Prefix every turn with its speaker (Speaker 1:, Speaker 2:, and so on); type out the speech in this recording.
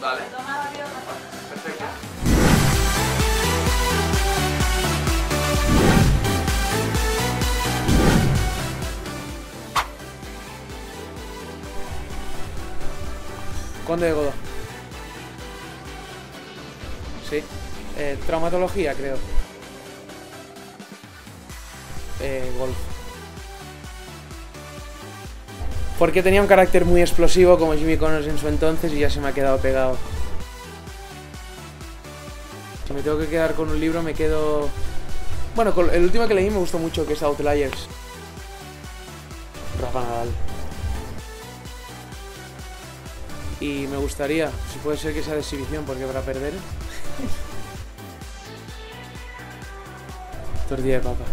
Speaker 1: Vale. Perfecto.
Speaker 2: Conde de Godó. Sí. Eh, traumatología, creo. Eh, golf. Porque tenía un carácter muy explosivo como Jimmy Connors en su entonces y ya se me ha quedado pegado. Si me tengo que quedar con un libro me quedo... Bueno, el último que leí me gustó mucho, que es Outliers. Rafa Nadal. Y me gustaría, si puede ser que sea de exhibición, porque para perder. Tortilla de papa.